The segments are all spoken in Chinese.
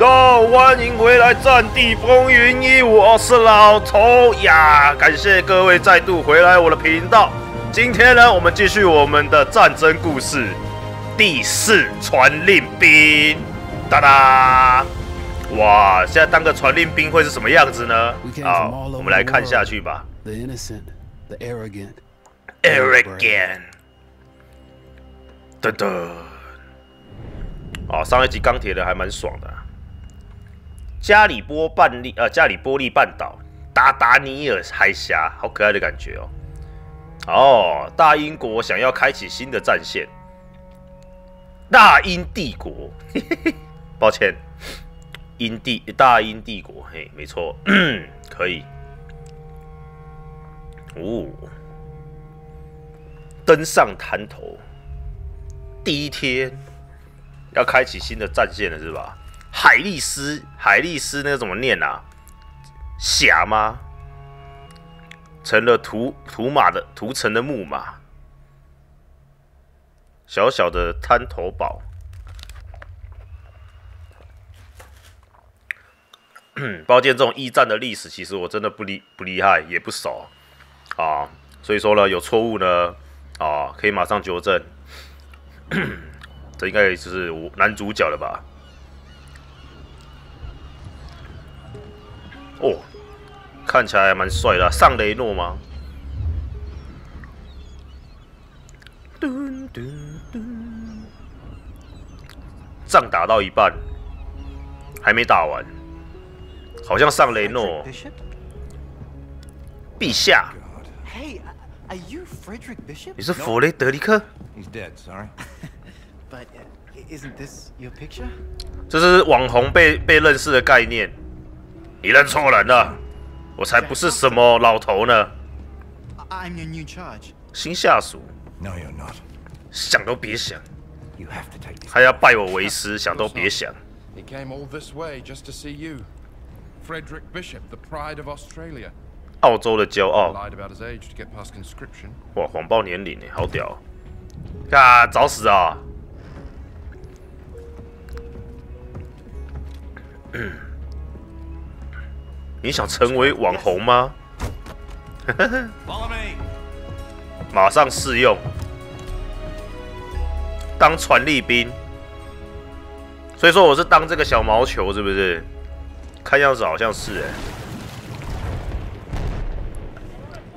哦，欢迎回来《战地风云一》，我是老头呀！感谢各位再度回来我的频道。今天呢，我们继续我们的战争故事，第四传令兵。哒哒！哇，现在当个传令兵会是什么样子呢？好，我们来看下去吧。The innocent, the arrogant. Arrogant。噔噔。啊，上一集钢铁人还蛮爽的啊、加里波半利呃，加里波利半岛，达达尼尔海峡，好可爱的感觉哦。哦，大英国想要开启新的战线。大英帝国，嘿嘿嘿，抱歉，英帝大英帝国，嘿，没错，可以。哦，登上滩头，第一天要开启新的战线了，是吧？海力斯，海力斯那个怎么念啊？侠吗？成了屠屠马的屠城的木马，小小的滩头堡。包建这种一战的历史，其实我真的不厉不厉害，也不熟啊。所以说呢，有错误呢，啊，可以马上纠正。这应该就是我男主角了吧？哦，看起来还蛮帅的啊、上雷诺吗？噔噔噔，仗打到一半，还没打完，好像上雷诺。陛下，Hey, are you Frederick Bishop? 你是弗雷德里克？He's dead, sorry. But uh, isn't this your picture? 这是网红被被认识的概念。你认错人了，我才不是什么老头呢，I- I'm your new charge. 新下属，No, you're not. 想都别想，You have to take 还要拜我为师，想都别想。He came all this way just to see you. Frederick Bishop, the pride of Australia. 澳洲的骄傲，Lied about his age to get past conscription. 哇，谎报年龄呢，好屌！啊，找死啊！你想成为网红吗.马上试用，当传力兵。所以说我是当这个小毛球，是不是？看样子好像是哎、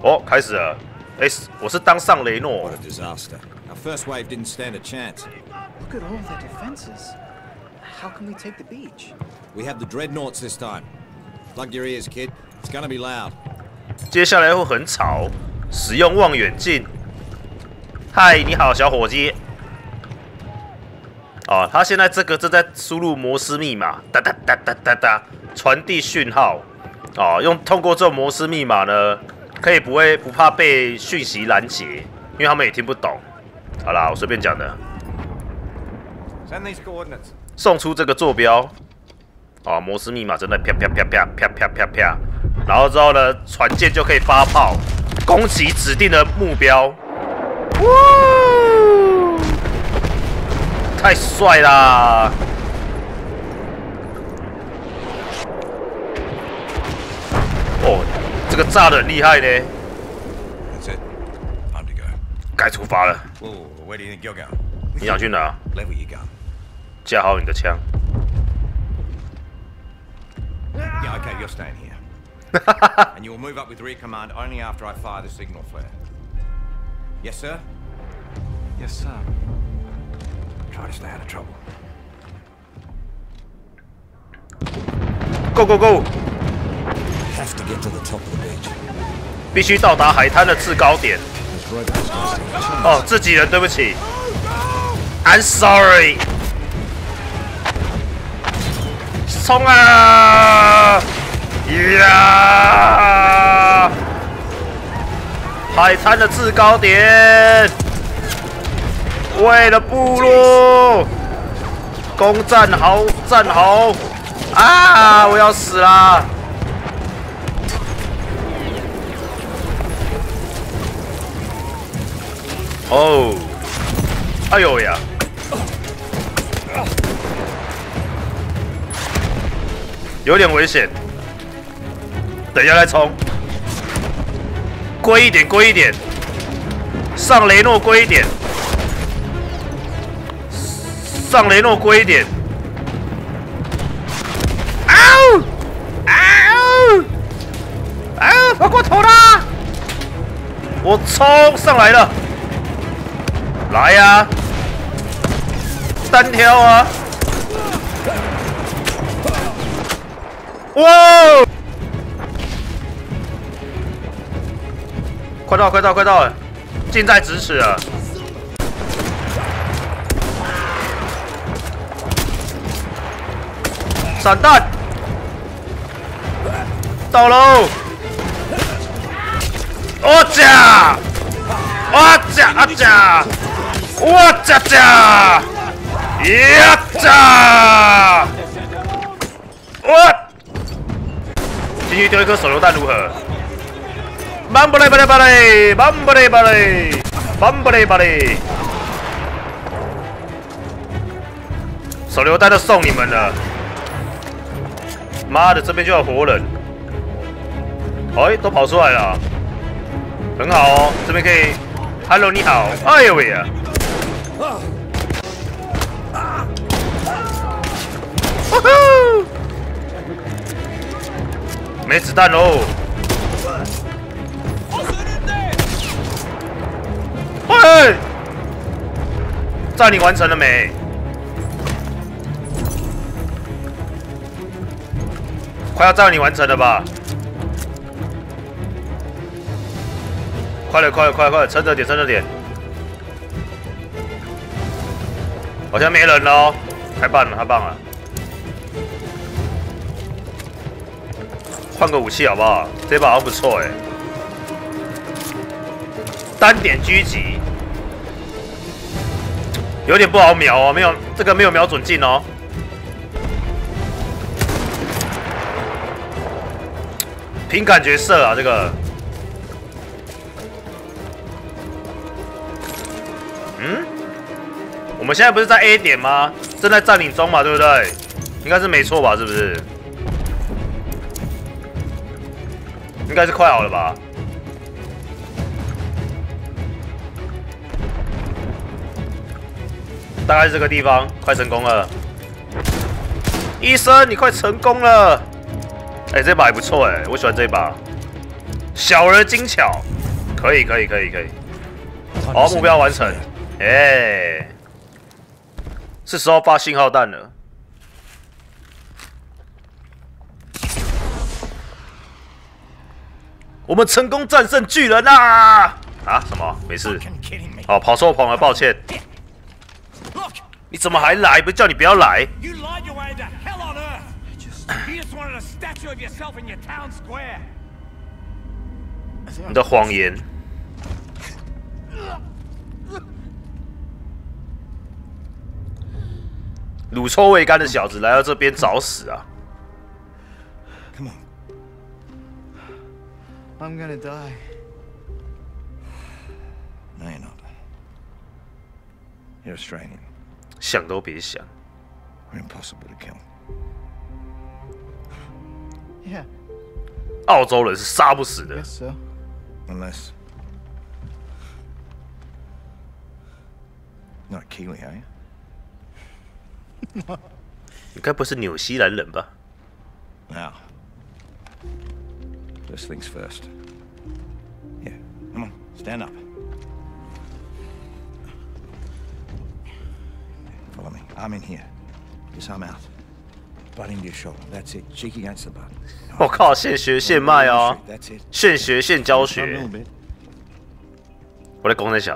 哦，开始了。哎、我是当上雷诺 What a。disaster. Our first wave didn't stand a chance. Look at all their defenses. How can we take the beach? We have the dreadnoughts this time. Plug your ears, kid. It's gonna be loud. 接下来会很吵，使用望远镜。嗨，你好，小伙计。哦，他现在这个正在输入摩斯密码，哒哒哒哒哒哒，传递讯号。哦，用通过这种摩斯密码呢，可以不会不怕被讯息拦截，因为他们也听不懂。好啦，我随便讲的。送出这个坐标，啊，摩斯密码真的啪啪啪啪啪啪啪啪，然后之后呢，船舰就可以发炮攻击指定的目标。哇，太帅啦！哦，这个炸的很厉害呢.该出发了。你想去哪.架好你的枪。Yeah, okay, you're staying here. and you will move up with rear command only after I fire the signal flare. Yes, sir? Yes, sir. Try to stay out of trouble. Go go go！ Have to get to the top of the beach. 必须到达海滩的制高点。 Those robots gonna stand a chance. 哦，自己人，对不起。I'm sorry。 冲啊！呀！海滩的制高点，为了部落，攻占好，战好！啊！我要死啦！哦，哎呦呀！有点危险。等一下再冲，归一点，归一点，上雷诺归一点，上雷诺归一点。啊呜！啊！跑过头啦！我冲上来了，来呀、单挑啊！哇！快到，快到，快到了，近在咫尺了。散弹，到喽！我驾！我驾！我驾！我驾驾！呀驾！我进去丢一颗手榴弹如何？曼布雷巴雷巴雷，曼布雷巴雷，曼布雷巴雷。手榴弹都送你们了。妈的，这边就有活人。哎，都跑出来了，很好哦，这边可以。Hello，你好。哎呦喂呀！呼呼！没子弹喽。喂！占领完成了没？快要占领完成了吧？快了，快了，快了，快，撑着点，撑着点。好像没人了哦，太棒了，太棒了。换个武器好不好？这把好像不错哎。单点狙击，有点不好瞄哦，没有这个没有瞄准镜哦。凭感觉射啊，这个。嗯？我们现在不是在 A 点吗？正在占领中嘛，对不对？应该是没错吧？是不是？应该是快好了吧？大概是这个地方，快成功了。医生，你快成功了！哎，这把也不错哎，我喜欢这把，小而精巧，可以可以可以可以。好，目标完成。哎，是时候发信号弹了。我们成功战胜巨人啦！啊？什么？没事。哦，跑错棚了，抱歉。你怎么还来？不叫你不要来.你的谎言。乳臭未干的小子来到这边找死啊！I'm gonna die. No, you're not. You're Australian. 想都别想。 We're impossible to kill. Yeah, 澳洲人是杀不死的 guess。so. Unless. Not a Kiwi, are you? 你该不是纽西兰人吧？ First things first. Yeah, come on, stand up. Follow me. I'm in here. This arm out. Butt into your shoulder. That's it. Cheek against the butt. 我靠，现学现卖哦，现学现教学.我在攻在小，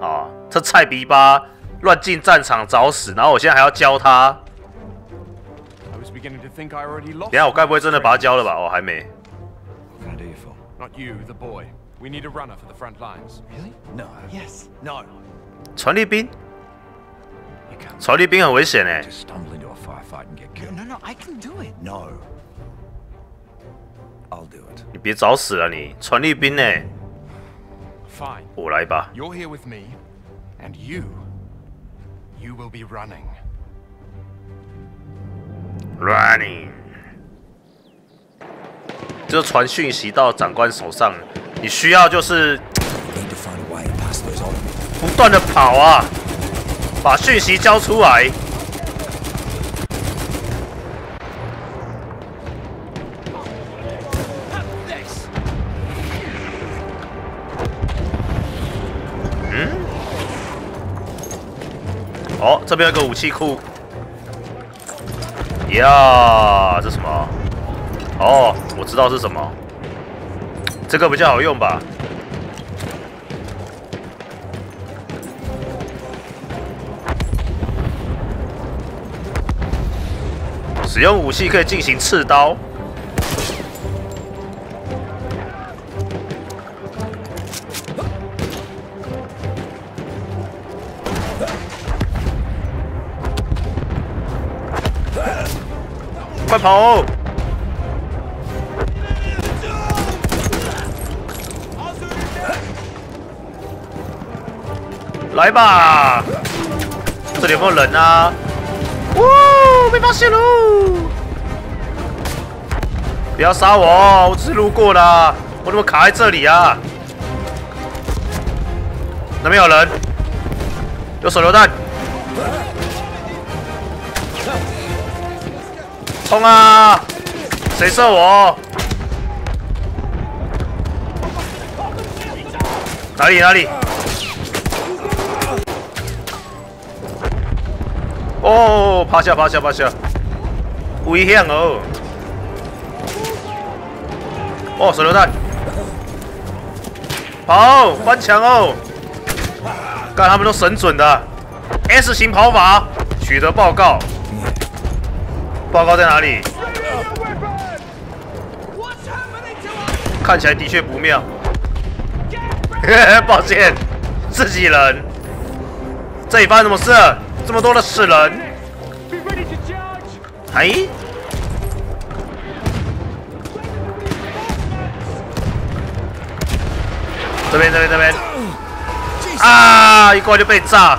啊，这菜逼吧乱进战场找死，然后我现在还要教他。等下我该不会真的把他教了吧？我还没。you for? Not you, the boy. We need a runner for the front lines. Really? No. Yes. No. 传力兵， You can't 传力兵很危险哎。 just stumble into a firefight and get No, killed. no, no. I can do it. No. I'll do it. 你别找死了你，传力兵呢？ Fine. 我来吧。 You're here with me, and you. You will be running. Running。 就传讯息到长官手上，你需要就是不断的跑啊，把讯息交出来。嗯？哦，这边有个武器库。呀，这什么？哦，我知道是什么。这个比较好用吧？使用武器可以进行刺刀。快跑！来吧！这里有没有人啊？哇！被发现喽！不要杀我，我只是路过的，我怎么卡在这里啊？那边有人，有手榴弹，冲啊！谁射我？哪里哪里？哦，趴下趴下趴下，危险哦！哦，手榴弹，跑，翻墙哦！看，他们都神准的，S 型跑法，取得报告。报告在哪里？看起来的确不妙。抱歉，自己人。这里发生什么事？这么多的死人！哎，这边这边这边！啊，一过来就被炸.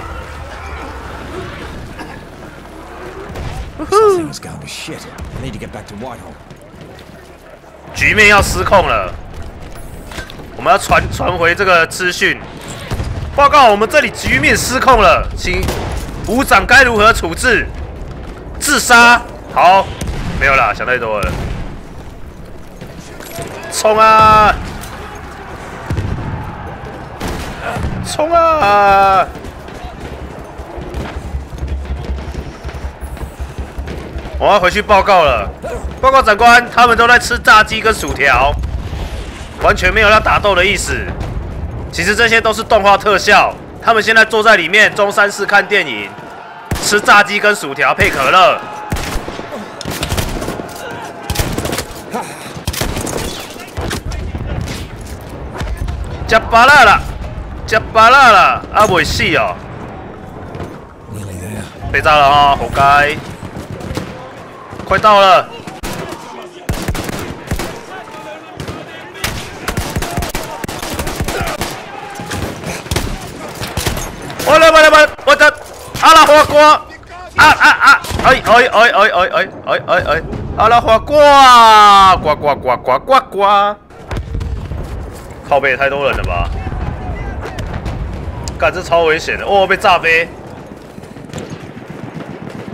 局面要失控了，我们要传传回这个资讯。报告，我们这里局面失控了，请武长该如何处置？自杀？好，没有啦，想太多了。冲啊！冲啊！我要回去报告了。报告长官，他们都在吃炸鸡跟薯条，完全没有要打斗的意思。其实这些都是动画特效。他们现在坐在里面中山市看电影，吃炸鸡跟薯条配可乐。加巴拉了，加巴拉了，啊，未死哦.被炸了啊、活该！快到了。我来，我来，我我的阿拉花瓜，啊啊啊！哎哎哎哎哎哎哎哎哎！阿拉花瓜，呱呱呱呱呱呱！靠背太多人了吧？干这超危险的，哦，被炸飞！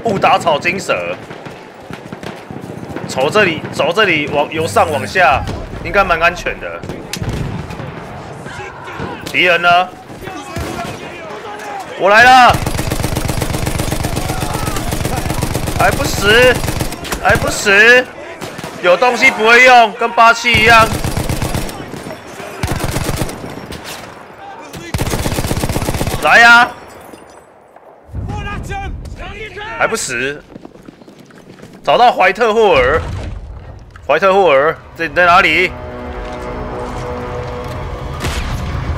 误打草惊蛇，从这里走这里往由上往下，应该蛮安全的。敌人呢？我来了，还不死，还不死，有东西不会用，跟八七一样。来呀、还不死，找到怀特霍尔，怀特霍尔，这你在哪里？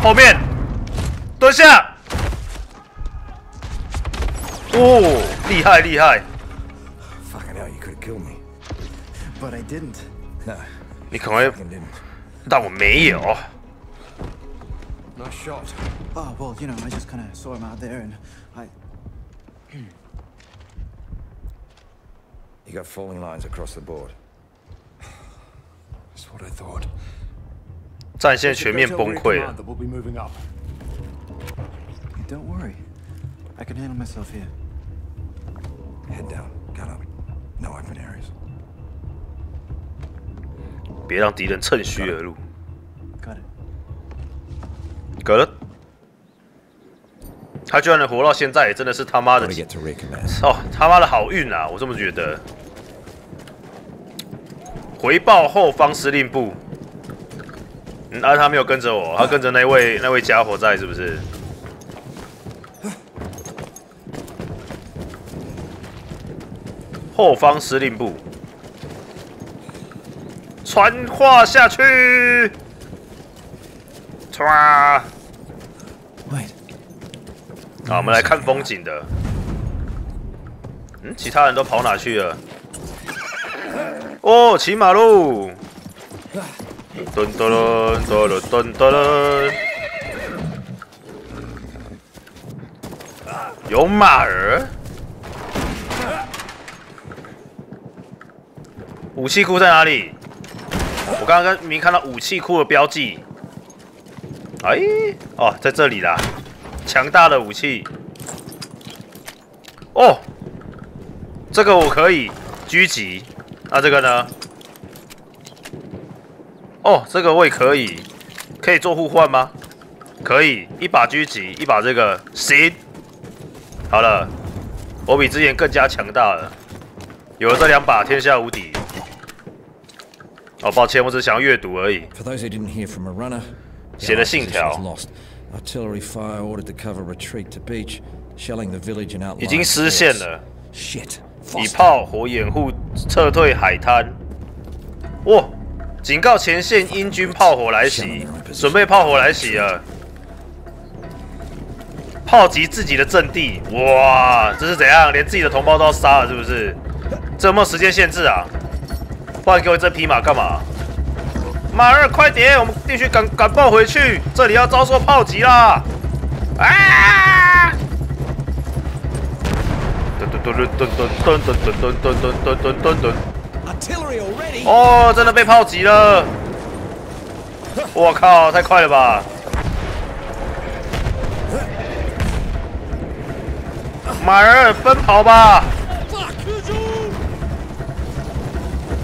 后面，蹲下。哦，厉害厉害！ Fucking hell, you could have killed me. But I didn't. No, 你可能会 fucking didn't. 但我没有。 Nice shot. Oh, well, you know, I just kind of saw him out there and I. You got falling lines across the board. This what I thought. 战线全面崩溃了。 That we'll be moving up. Hey, don't worry. I can handle myself here. Head down. Gun up. No open areas. 别让敌人趁虚而入。Got it. 格了，他居然能活到现在，也真的是他妈的.哦，他妈的好运啊！我这么觉得。回报后方司令部。嗯，啊，他没有跟着我，他跟着那位那位家伙在，是不是？后方司令部，传话下去。唰！Wait. 好，我们来看风景的。嗯，其他人都跑哪去了？哦，骑马路。噔噔噔噔噔噔噔。有马儿。武器库在哪里？我刚刚没看到武器库的标记。哎，哦，在这里啦。强大的武器。哦，这个我可以狙击。那这个呢？哦，这个我也可以，可以做互换吗？可以，一把狙击，一把这个，行。好了，我比之前更加强大了。有了这两把，天下无敌。哦，抱歉，我只是想要阅读而已。写的信条. Artillery fire ordered to cover retreat to beach, shelling the village and 已经失陷了。Shit. 以炮火掩护撤退海滩。哇！警告前线英军炮火来袭，准备炮火来袭了。炮击自己的阵地，哇！这是怎样？连自己的同胞都要杀了，是不是？这有没有时间限制啊？不然给我这匹马干嘛？马儿，快点，我们必须赶赶报回去，这里要遭受炮击啦！啊！噔噔噔噔噔噔噔噔噔噔噔噔噔。Artillery already? 哦，真的被炮击了！我靠，太快了吧！马儿，奔跑吧！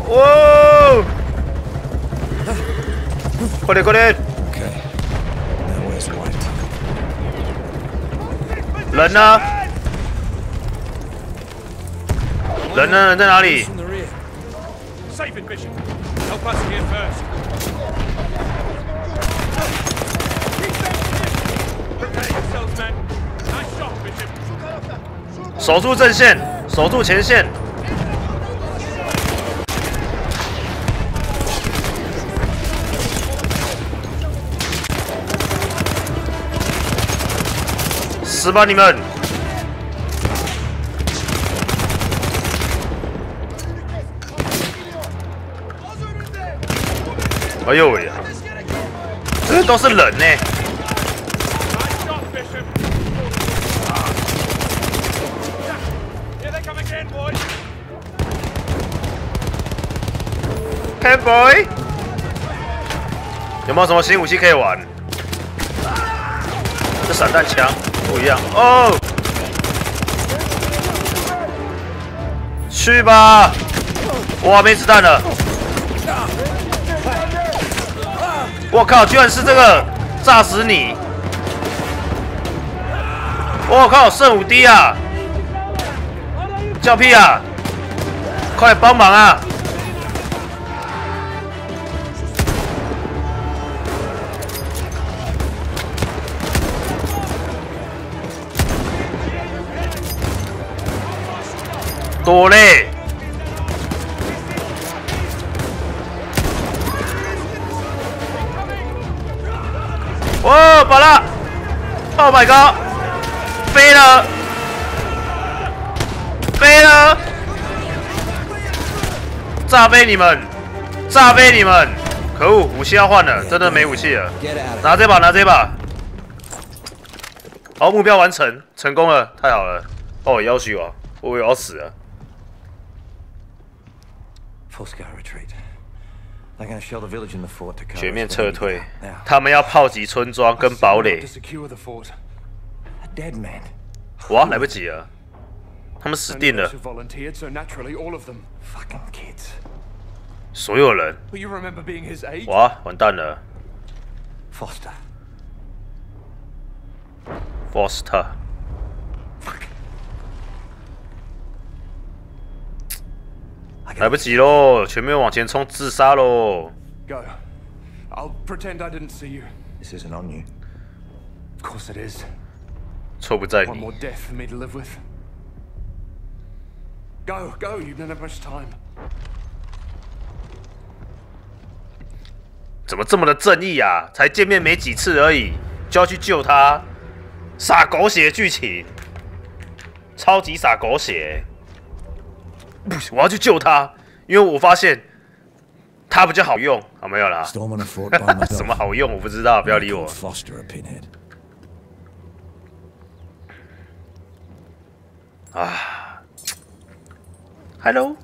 哦，快点快点。人呢？人呢？人在哪里？守住阵线，守住前线。死吧你们！哎呦喂呀！这都是人呢。Head boy，有没有什么新武器可以玩？这散弹枪。不一样哦。去吧，哇，没子弹了。我靠，居然是这个，炸死你！我靠，剩五滴啊！叫屁啊！快帮忙啊！多嘞！哇，把了！Oh my god！飞了，飞了！炸飞你们！炸飞你们！可恶，武器要换了，真的没武器了。拿这把，拿这把。好，目标完成，成功了，太好了。哦，要求啊，我也要死了。full-scale retreat. They're going to shell the village in the fort to cover. 全面撤退，他们要炮击村庄跟堡垒。Dead man. Foster. 来不及喽，全面往前冲，自杀喽！Go. I'll pretend I didn't see you. This isn't on you. Of course it is. 错不在你 One more。death for me to live with. Go, go, you don't have much time. 怎么这么的正义啊？才见面没几次而已，就要去救他，撒狗血剧情，超级撒狗血。不行，我要去救他，因为我发现他比较好用。啊，没有啦. 什么好用？我不知道，不要理我。啊，Hello，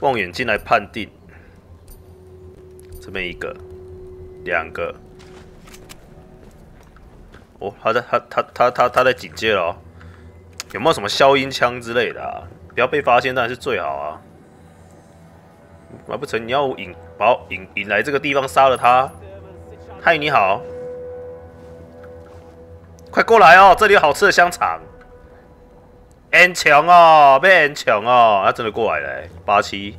望远镜来判定，这边一个，两个，哦，他在他他他他他在警戒了、哦，有没有什么消音枪之类的啊？不要被发现当然是最好啊。难不成你要引把引引来这个地方杀了他？嗨，你好，快过来哦，这里有好吃的香肠。N 强哦，被 N 强哦，他真的过来了，八七。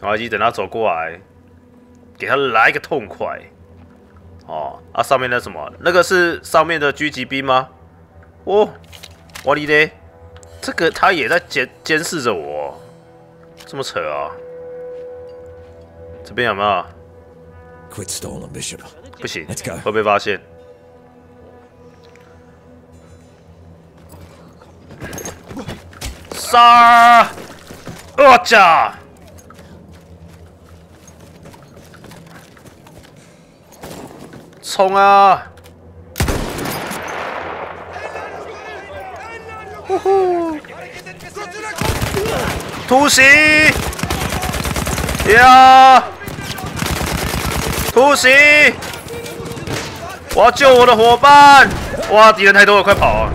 滑稽等他走过来，给他来个痛快。哦，啊，上面那什么，那个是上面的狙击兵吗？哦，我哩嘞，这个他也在监监视着我，这么扯啊？这边有没有？Quit stalling, Bishop. 不行 Let's go 会被发现。杀！我操！冲啊！呼呼！突袭！呀！突袭！我要救我的伙伴！哇，敌人太多了，快跑啊！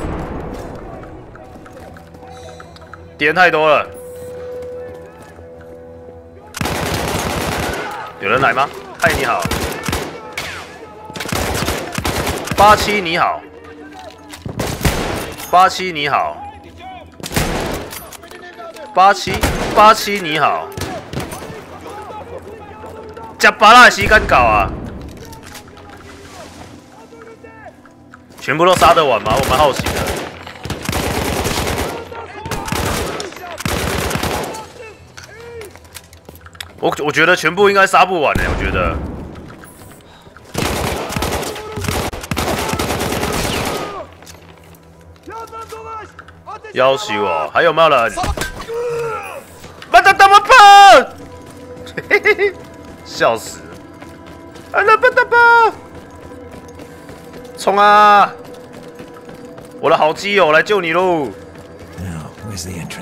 敌人太多了，有人来吗？嗨，你好，八七你好，八七你好，八七八七你好，加巴拉西干搞啊！全部都杀得完吗？我蛮好奇的。我我觉得全部应该杀不完呢、我觉得。要挟我，还有没有人？把他怎么跑？嘿嘿嘿，笑死！啊，那不得吧！冲啊！我的好基友来救你喽?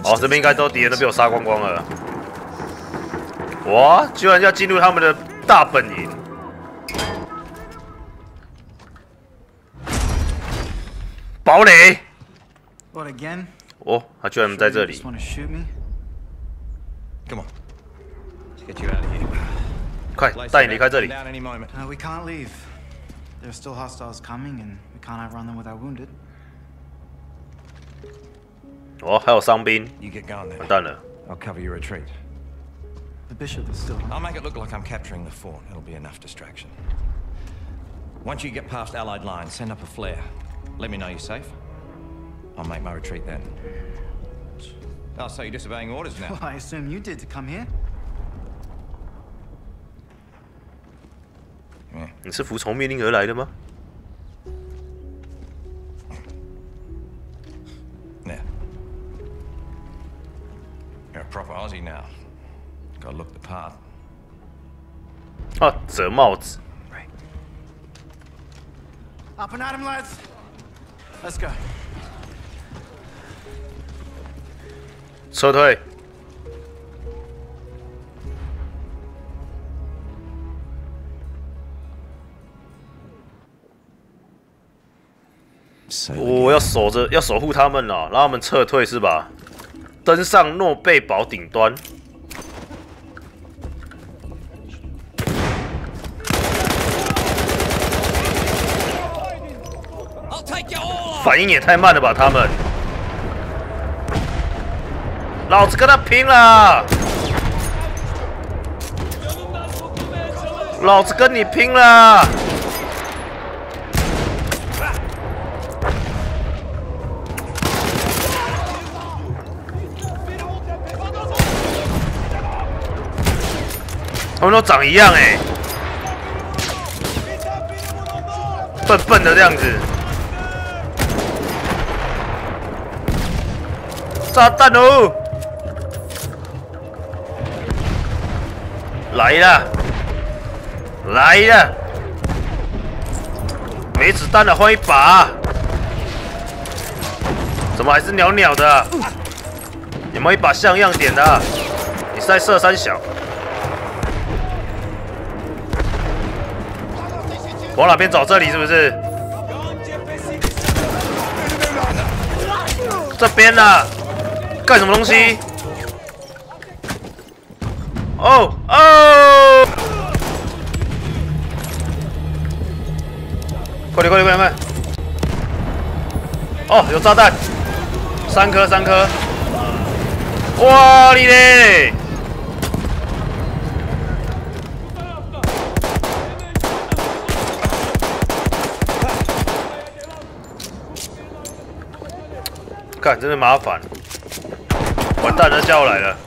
哦这边应该都敌人都被我杀光光了。哇，居然要进入他们的大本营！堡垒！What again? 哦，他居然在这 You 里 just。want to shoot me? Come on. Let's get you out of here. 快 Place 带你离开这 about 里 to！come down any moment. Uh, we can't leave. There are still hostiles coming, and we can't outrun them with our wounded. 哦，还有伤兵， You get going 完 then. 蛋了！ I'll cover your retreat. The bishop is still. I'll make it look like I'm capturing the fort. It'll be enough distraction. Once you get past Allied lines, send up a flare. Let me know you're safe. I'll make my retreat then. Oh, so you're disobeying orders now? Well, I assume you did to come here. 你是服从命令而来的吗？ Yeah. You're a proper Aussie now. Gotta look the part. 啊，折帽子！ Up and at him, lads. Let's go. 撤退。我要守着，要守护他们了，让他们撤退是吧？登上诺贝堡顶端。反应也太慢了吧，他们。老子跟他拼了！老子跟你拼了！他们都长一样哎、笨笨的这样子。炸弹哦！来了，来了！没子弹了，换一把。怎么还是袅袅的？有没有一把像样点的？你是在射三小？往哪边走？这里是不是？这边呢？干什么东西？哦哦！快点快点快点快！哦，有炸弹，三颗三颗！哇你嘞！干，真的麻烦！完蛋了，叫我来了！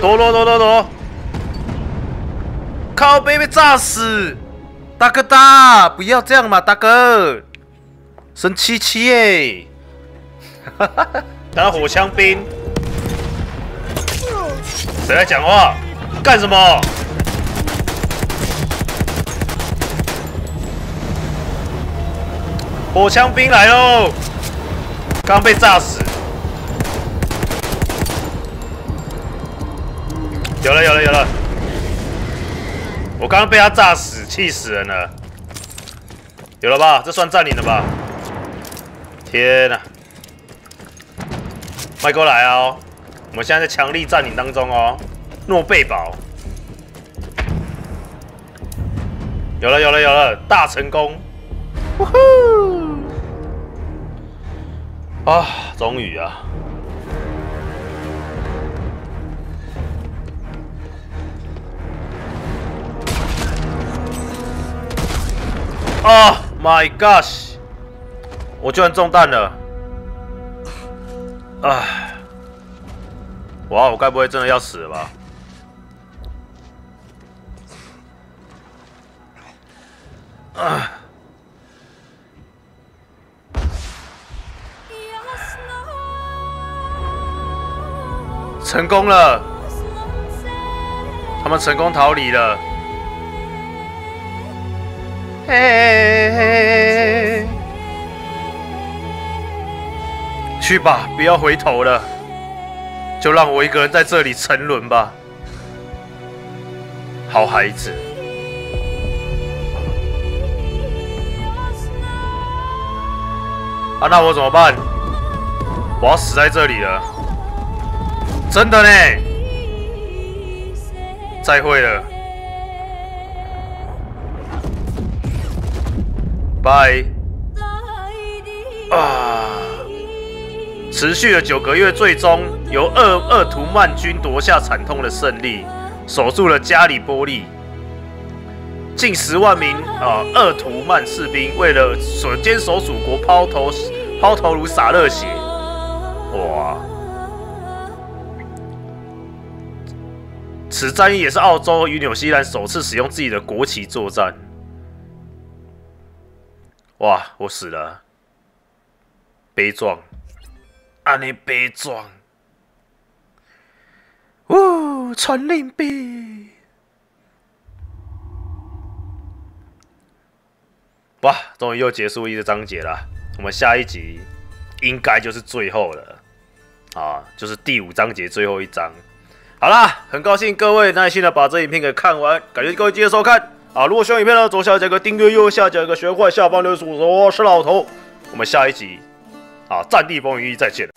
躲躲躲躲躲！靠背被炸死！大哥大，不要这样嘛，大哥！生气气耶！打火枪兵，谁在讲话？干什么？火枪兵来喽！刚被炸死。有了有了有了！我刚刚被他炸死，气死人了。有了吧？这算占领了吧？天哪！迈过来哦！我们现在在强力占领当中哦。诺贝堡。有了有了有了！大成功！呜呼！啊，终于啊！Oh，My gosh！我居然中弹了！唉，哇，我该不会真的要死了吧？啊！成功了，他们成功逃离了。嘿，去吧，不要回头了，就让我一个人在这里沉沦吧，好孩子。啊，那我怎么办？我要死在这里了，真的呢。再会了。拜啊！持续了九个月，最终由鄂鄂图曼军夺下惨痛的胜利，守住了加里波利。近十万名啊鄂图曼士兵为了所坚守祖国抛头抛头颅洒热血，哇！此战役也是澳洲与纽西兰首次使用自己的国旗作战。哇！我死了，悲壮，安尼悲壮，呜，传令兵，哇！终于又结束一个章节了，我们下一集应该就是最后了，啊，就是第五章节最后一章。好啦，很高兴各位耐心的把这影片给看完，感谢各位继续收看。啊，如果喜欢影片呢，左下角一个订阅，右下角一个学会，下方留言说我是老头。我们下一集啊，战地风云一再见。